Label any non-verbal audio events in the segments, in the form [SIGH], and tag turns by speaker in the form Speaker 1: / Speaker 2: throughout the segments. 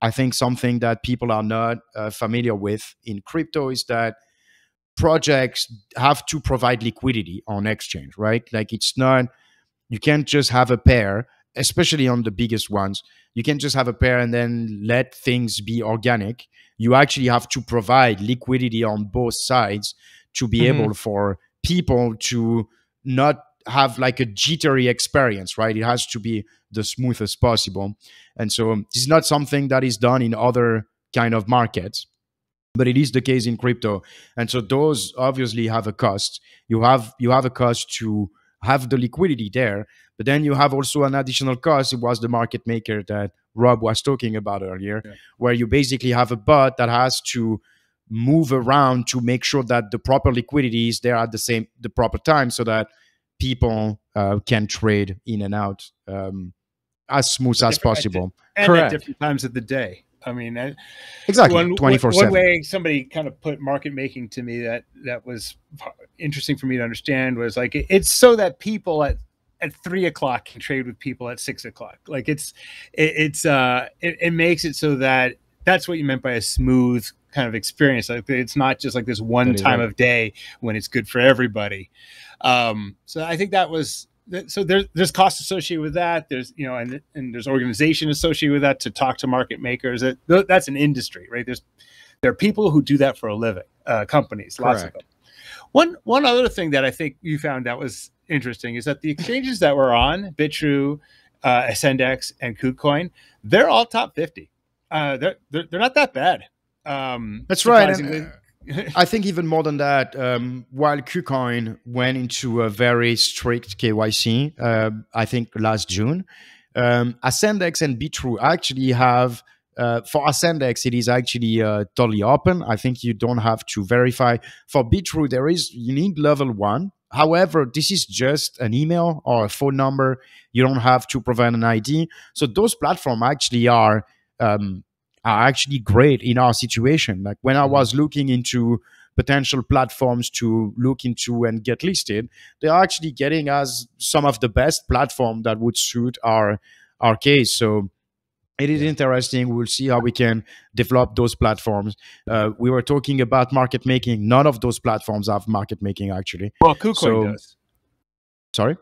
Speaker 1: I think something that people are not uh, familiar with in crypto is that projects have to provide liquidity on exchange, right? Like it's not, you can't just have a pair, especially on the biggest ones. You can't just have a pair and then let things be organic. You actually have to provide liquidity on both sides to be mm-hmm. able for people to not have like a jittery experience, right? It has to be the smoothest possible. And so um, this is not something that is done in other kind of markets, but it is the case in crypto. And so those obviously have a cost. You have you have a cost to have the liquidity there, but then you have also an additional cost. It was the market maker that Rob was talking about earlier, yeah. where you basically have a bot that has to move around to make sure that the proper liquidity is there at the same the proper time so that people uh, can trade in and out um, as smooth as possible.
Speaker 2: Correct. at different times of the day. I mean,
Speaker 1: exactly twenty four seven.
Speaker 2: One way somebody kind of put market making to me that that was interesting for me to understand was like it's so that people at at three o'clock can trade with people at six o'clock. Like it's it, it's uh it, it makes it so that that's what you meant by a smooth kind of experience. Like it's not just like this one time of day when it's good for everybody. Um, so I think that was so there's there's cost associated with that. There's you know and and there's organization associated with that to talk to market makers. That that's an industry, right? There's there are people who do that for a living. Uh, companies, Correct. lots of them. One one other thing that I think you found that was interesting is that the exchanges that were on Bitrue, uh, Ascendex, and KuCoin, they're all top fifty. Uh, they're, they're they're not that bad.
Speaker 1: Um, That's right. And, I think even more than that, um, while KuCoin went into a very strict KYC, uh, I think last June, um, Ascendex and Bitrue actually have. Uh, for Ascendex, it is actually uh, totally open. I think you don't have to verify. For Bitrue, there is you need level one. However, this is just an email or a phone number. You don't have to provide an ID. So those platforms actually are um, are actually great in our situation. Like when I mm-hmm. was looking into potential platforms to look into and get listed, they are actually getting us some of the best platform that would suit our our case. So it is interesting. We'll see how we can develop those platforms. Uh, we were talking about market making. None of those platforms have market making actually.
Speaker 2: Well, KuCoin so, does.
Speaker 1: Sorry.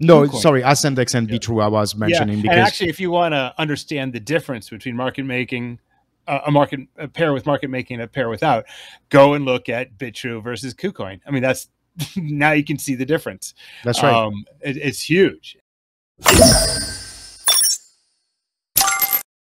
Speaker 1: No, KuCoin. sorry, Ascendex and yeah. Bitrue I was mentioning.
Speaker 2: Yeah.
Speaker 1: Because
Speaker 2: and actually, if you want to understand the difference between market making, a market a pair with market making, a pair without, go and look at Bitrue versus KuCoin. I mean, that's [LAUGHS] now you can see the difference.
Speaker 1: That's right.
Speaker 2: Um, it, it's huge.